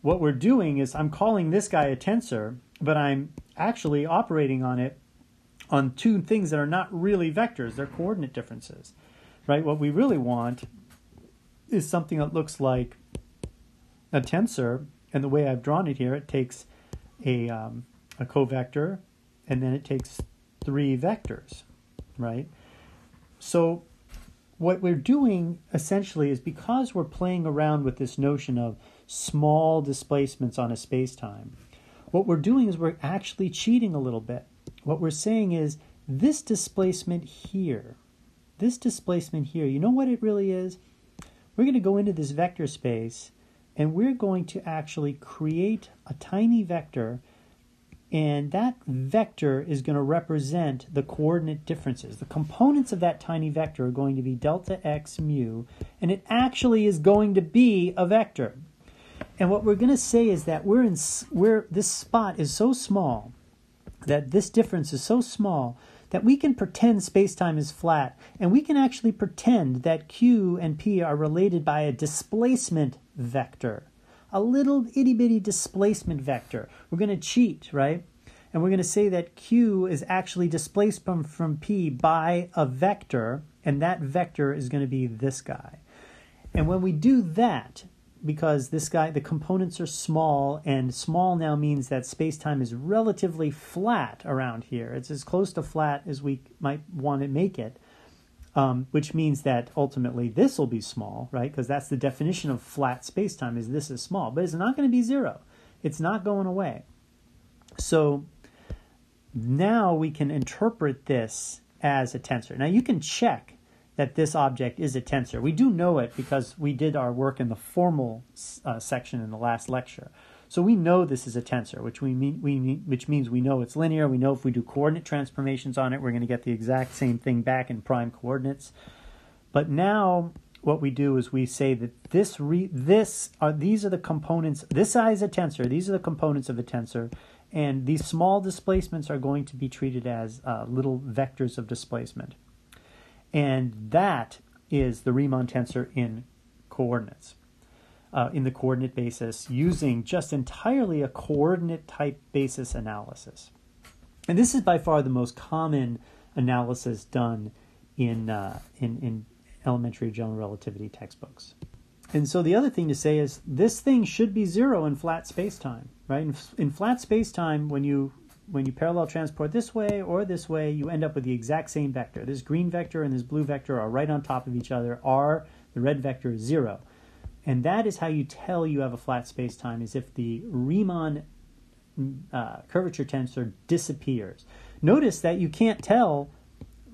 S1: what we're doing is I'm calling this guy a tensor, but I'm actually operating on it on two things that are not really vectors, they're coordinate differences. Right? What we really want is something that looks like a tensor, and the way I've drawn it here, it takes a, um, a covector and then it takes three vectors, right? So what we're doing essentially is because we're playing around with this notion of small displacements on a space-time, what we're doing is we're actually cheating a little bit. What we're saying is this displacement here, this displacement here, you know what it really is? We're going to go into this vector space and we're going to actually create a tiny vector and that vector is going to represent the coordinate differences. The components of that tiny vector are going to be delta x mu, and it actually is going to be a vector. And what we're going to say is that we're in where this spot is so small, that this difference is so small that we can pretend space-time is flat, and we can actually pretend that q and p are related by a displacement vector a little itty bitty displacement vector. We're going to cheat, right? And we're going to say that Q is actually displaced from, from P by a vector, and that vector is going to be this guy. And when we do that, because this guy, the components are small, and small now means that space time is relatively flat around here. It's as close to flat as we might want to make it um, which means that ultimately this will be small, right? Because that's the definition of flat spacetime is this is small, but it's not going to be zero. It's not going away. So now we can interpret this as a tensor. Now you can check that this object is a tensor. We do know it because we did our work in the formal uh, section in the last lecture. So we know this is a tensor, which we mean, we mean, which means we know it's linear. We know if we do coordinate transformations on it, we're going to get the exact same thing back in prime coordinates. But now what we do is we say that this re, this are these are the components. This is a tensor. These are the components of a tensor, and these small displacements are going to be treated as uh, little vectors of displacement, and that is the Riemann tensor in coordinates uh, in the coordinate basis using just entirely a coordinate type basis analysis. And this is by far the most common analysis done in, uh, in, in elementary general relativity textbooks. And so the other thing to say is this thing should be zero in flat spacetime, right? In, in flat spacetime, when you when you parallel transport this way or this way, you end up with the exact same vector. This green vector and this blue vector are right on top of each other. R, the red vector, is zero. And that is how you tell you have a flat space-time, is if the Riemann uh, curvature tensor disappears. Notice that you can't tell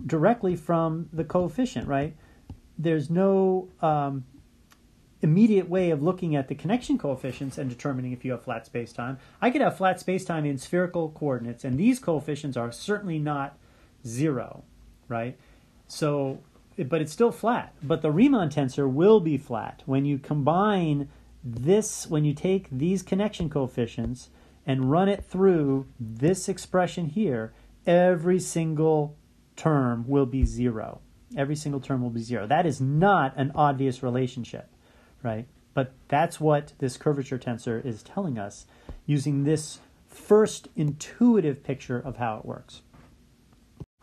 S1: directly from the coefficient, right? There's no um, immediate way of looking at the connection coefficients and determining if you have flat space-time. I could have flat space-time in spherical coordinates, and these coefficients are certainly not zero, right? So but it's still flat. But the Riemann tensor will be flat when you combine this, when you take these connection coefficients and run it through this expression here, every single term will be zero. Every single term will be zero. That is not an obvious relationship, right? But that's what this curvature tensor is telling us using this first intuitive picture of how it works.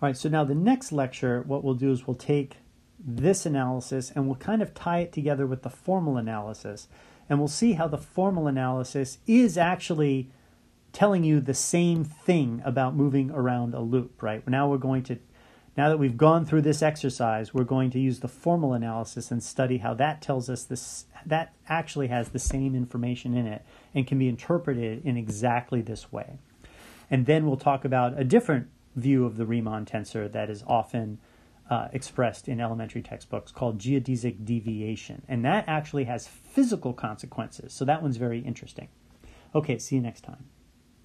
S1: All right, so now the next lecture, what we'll do is we'll take this analysis and we'll kind of tie it together with the formal analysis. And we'll see how the formal analysis is actually telling you the same thing about moving around a loop, right? Now we're going to, now that we've gone through this exercise, we're going to use the formal analysis and study how that tells us this, that actually has the same information in it and can be interpreted in exactly this way. And then we'll talk about a different view of the Riemann tensor that is often uh, expressed in elementary textbooks called geodesic deviation. And that actually has physical consequences. So that one's very interesting. Okay, see you next time.